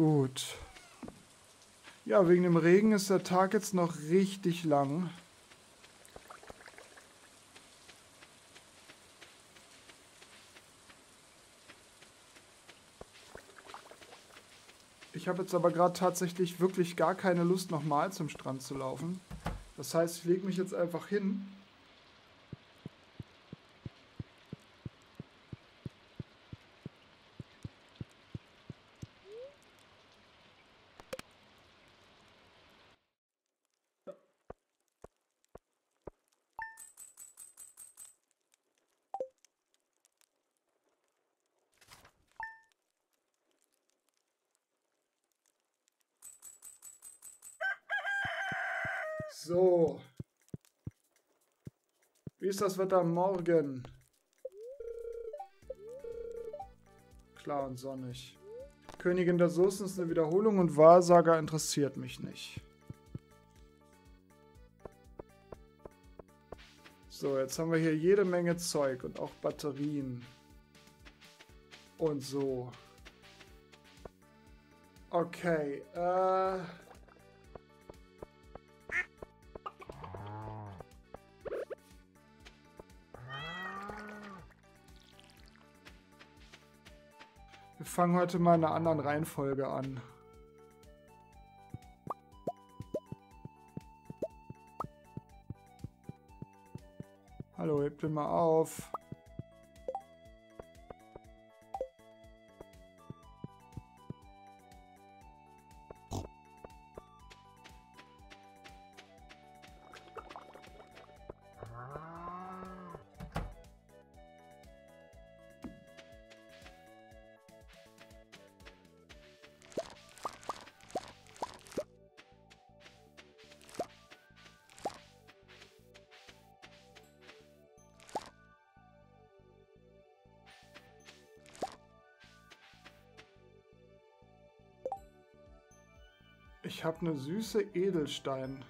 Gut. Ja, wegen dem Regen ist der Tag jetzt noch richtig lang. Ich habe jetzt aber gerade tatsächlich wirklich gar keine Lust, nochmal zum Strand zu laufen. Das heißt, ich lege mich jetzt einfach hin So. Wie ist das Wetter morgen? Klar und sonnig. Königin der Soßen ist eine Wiederholung und Wahrsager interessiert mich nicht. So, jetzt haben wir hier jede Menge Zeug und auch Batterien. Und so. Okay, äh... Wir fangen heute mal in einer anderen Reihenfolge an. Hallo, hebt den mal auf. Ich habe eine süße Edelsteinbeere.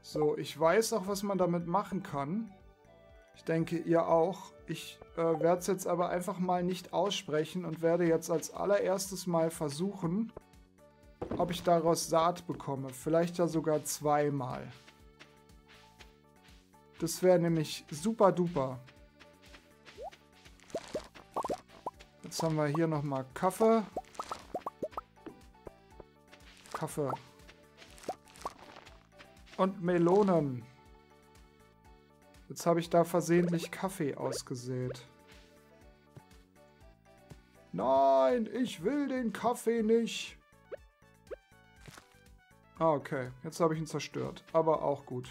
So, ich weiß auch, was man damit machen kann. Ich denke, ihr auch. Ich äh, werde es jetzt aber einfach mal nicht aussprechen und werde jetzt als allererstes mal versuchen, ob ich daraus Saat bekomme. Vielleicht ja sogar zweimal. Das wäre nämlich super duper. Jetzt haben wir hier nochmal Kaffee. Kaffee. Und Melonen. Jetzt habe ich da versehentlich Kaffee ausgesät. Nein, ich will den Kaffee nicht. Ah, okay. Jetzt habe ich ihn zerstört. Aber auch gut.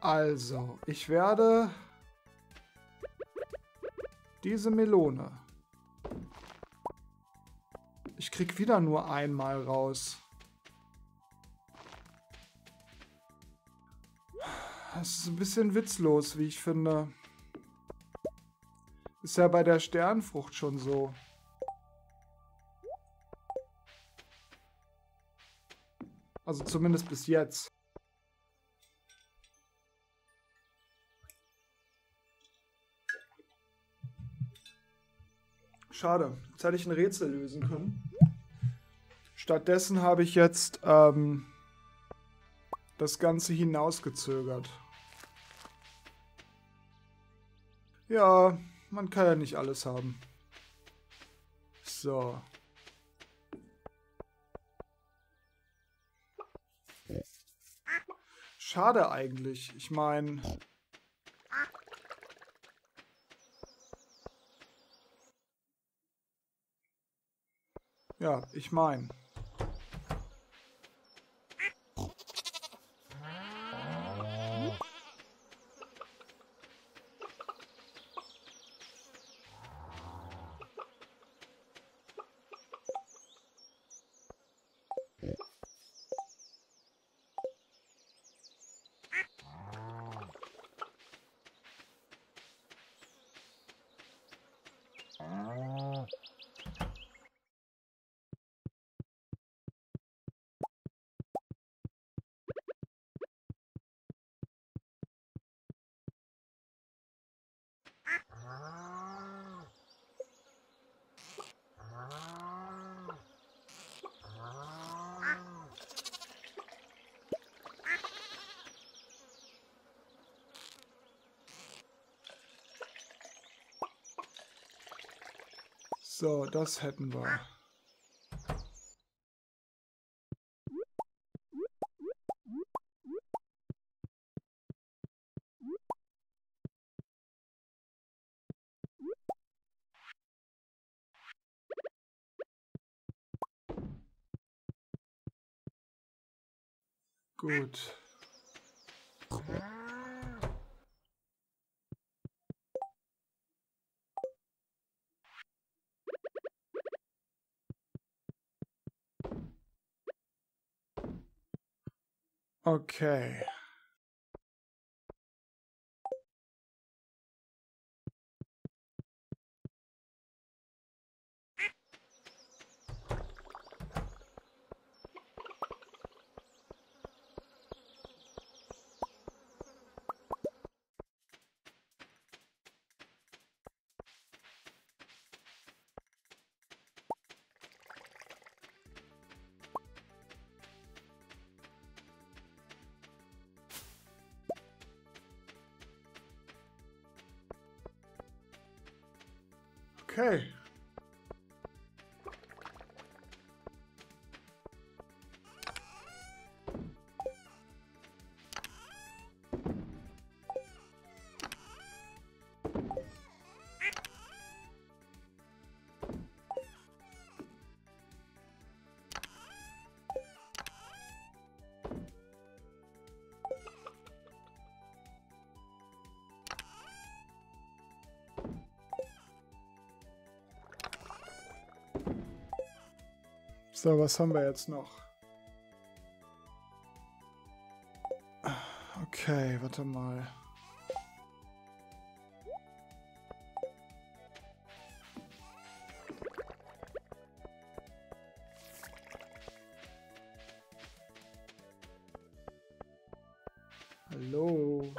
Also, ich werde diese Melone. Ich krieg wieder nur einmal raus. Das ist ein bisschen witzlos, wie ich finde. Ist ja bei der Sternfrucht schon so. Also zumindest bis jetzt. Schade. Jetzt hätte ich ein Rätsel lösen können. Stattdessen habe ich jetzt ähm, das Ganze hinausgezögert. Ja, man kann ja nicht alles haben. So. Schade eigentlich. Ich meine... Ja, ich meine. So, das hätten wir. Gut. Okay. Okay. So, was haben wir jetzt noch? Okay, warte mal. Hallo.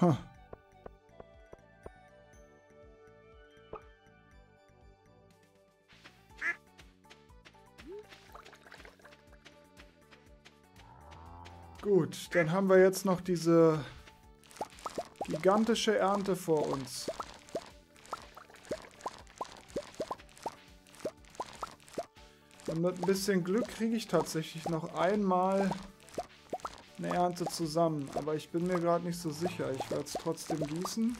Huh. Gut, dann haben wir jetzt noch diese gigantische Ernte vor uns. Und mit ein bisschen Glück kriege ich tatsächlich noch einmal eine Ernte zusammen. Aber ich bin mir gerade nicht so sicher. Ich werde es trotzdem gießen.